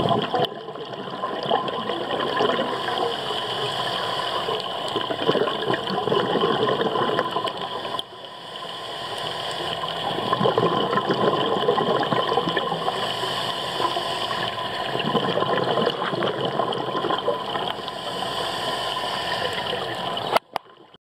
you